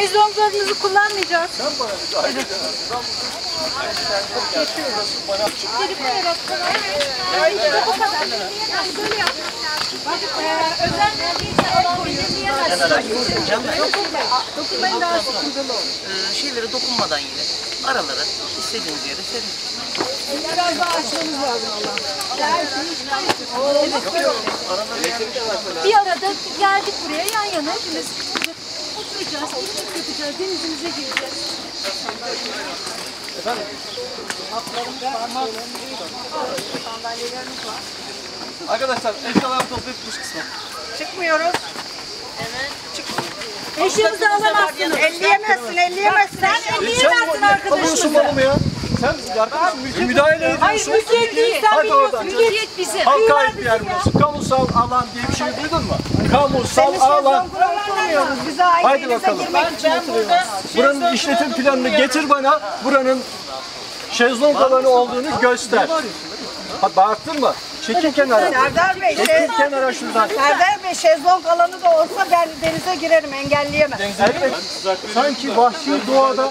Şezlonglarınızı kullanmayacağız. E, verdiyse el koyun diyemezsiniz. Dokunmayın daha sıkıntılı olur. Şeylere dokunmadan yine aralara istediğiniz yere serin. Biraz daha açmamız lazım Allah. Her şeyi çıkartın. Bir arada geldik buraya yan yana hepimiz oturacağız, piknik yapacağız, denizimize gireceğiz. Arkadaşlar eşyalarını toplayıp dış kısma. Çıkmıyoruz. Eşyanızı alamazsınız. Elleyemezsin, elleyemezsin. Sen elleyemezsin arkadaşımızı. malımı ya. Sen arkadaşım mülkiyet müdahale ediyorsun. Hayır mülkiyet değil, sen oradan. Mülkiyet bizim. Halka ait bir yer burası. Kamusal alan diye bir şey duydun mu? Kamusal alan. Haydi bakalım. oturuyoruz. Buranın işletim planını getir bana. Buranın şezlong alanı olduğunu göster. Ha, baktın mı? Çekil kenara. Serdar Bey, şey, Çekil kenara şuradan. Serdar Bey şezlong alanı da olsa ben denize girerim, engelleyemem. Evet. Sanki vahşi doğada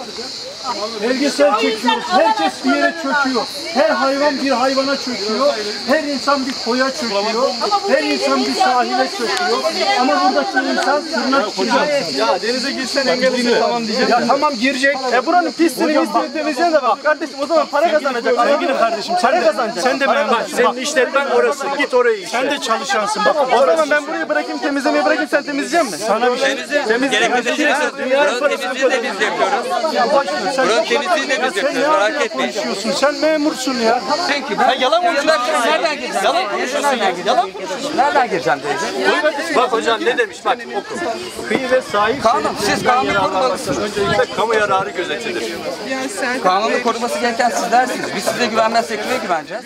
belgesel çekiyoruz. Herkes bir yere çöküyor. Her hayvan bir hayvana çöküyor. Her insan bir koya çöküyor. Her insan bir sahile çöküyor. Ama buradaki insan tırnak içinde. Ya denize girsen engelleyeceğim tamam diyeceğim. Ya tamam girecek. E buranın pisliğini misliğini temizleyen de bak. Kardeşim o zaman para kazanacak. Sevgili kardeşim para kazanacak. Sen de ben bak. Senin işletmen orası. Git orayı işlet. Sen de çalışansın bak. O zaman ben burayı bırakayım temizlemeyi bırakayım sen temizleyecek misin? Sana bir şey. Temizleyeceksin. Dünyanın parasını Temizliğini de biz yapıyoruz. Ya boş ver. Sen Buranın temizliğini de biz sen yapıyoruz. Merak etmeyin. konuşuyorsun? Sen memursun ya. Peki ben yalan konuşuyorsun. Nereden gireceksin? Yalan konuşuyorsun ya. Yalan konuşuyorsun. Nereden gireceksin teyze? Bak hocam ne demiş bak oku. Kıyı ve sahil Kanun, siz kanunu korumalısınız. Öncelikle kamu yararı gözetilir. Kanunu koruması gereken sizlersiniz. Biz size güvenmezsek kime güveneceğiz?